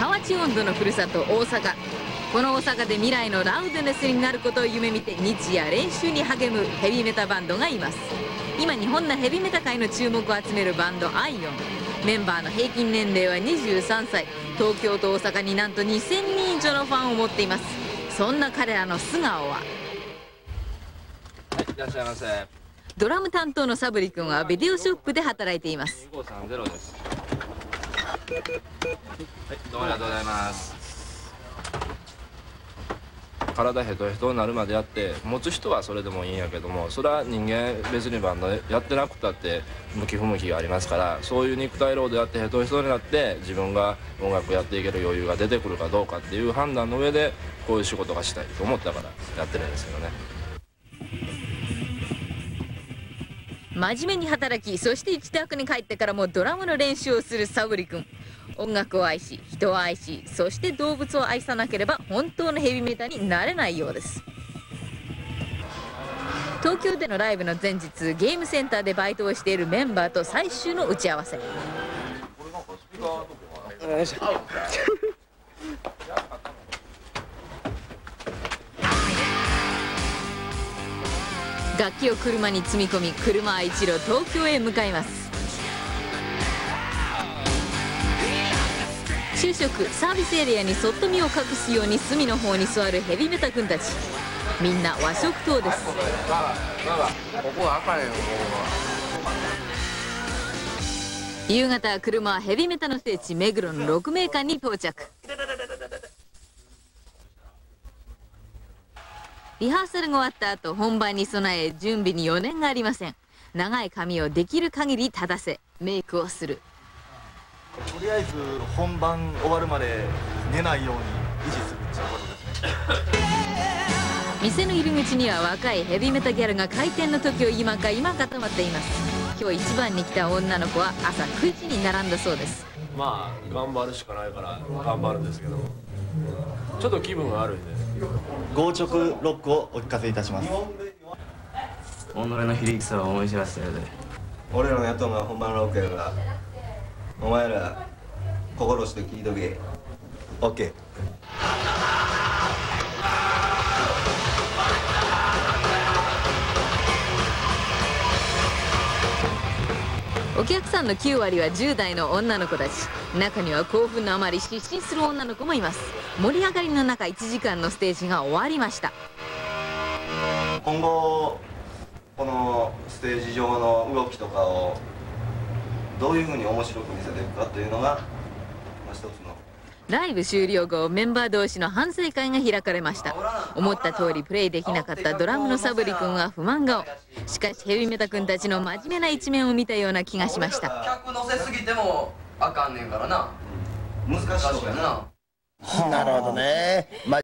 河内温度のふるさと大阪。この大阪で未来のラウドネスになることを夢見て日夜練習に励むヘビメタバンドがいます。今日本のヘビメタ界の注目を集めるバンドアイオン。メンバーの平均年齢は23歳。東京と大阪になんと2000人以上のファンを持っています。そんな彼らの素顔は？はいいらっしゃいませ。ドラム担当のサブリ君はビデオショップで働いています。2530ですはい。どうもありがとうございます。体ヘトヘトになるまでやって持つ人はそれでもいいんやけどもそれは人間別にバンドやってなくたって向き不向きがありますからそういう肉体労働やってヘトヘトになって自分が音楽やっていける余裕が出てくるかどうかっていう判断の上でこういう仕事がしたいと思ったからやってるんですけどね。真面目に働きそして自宅に帰ってからもドラムの練習をするサブリ君。音楽を愛し人を愛しそして動物を愛さなければ本当のヘビメタになれないようです。東京でのライブの前日ゲームセンターでバイトをしているメンバーと最終の打ち合わせ楽器を車に積み込み車は一路東京へ向かいます。就職サービスエリアにそっと身を隠すように隅の方に座るヘビメタ君たち。みんな和食党です。夕方車はヘビメタの聖地目黒の6名館に到着。リハーサルが終わった後本番に備え準備に余念がありません。長い髪をできる限り立たせメイクをする。とりあえず本番終わるまで寝ないように維持するっていうことですね。店の入り口には若いヘビメタギャルが開店の時を今か今固まっています。今日一番に来た女の子は朝9時に並んだそうです。まあ頑張るしかないから頑張るんですけどちょっと気分が悪いんで強直ロックをお聞かせいたします。己の非力さを思い知らせたようで俺らのやっとんが本番ロックやからお前ら心して聞いとけ。OK お客さんの9割は10代の女の子たち。中には興奮のあまり失神する女の子もいます。盛り上がりの中1時間のステージが終わりました。今後このステージ上の動きとかをどういうふうに面白く見せていくかというのが、一つのライブ終了後メンバー同士の反省会が開かれました。思った通りプレイできなかったドラムのサブリ君は不満顔。しかしヘビメタ君たちの真面目な一面を見たような気がしました。客乗せすぎてもあかんねんからな。難しいとこやな。なるほどね。まあ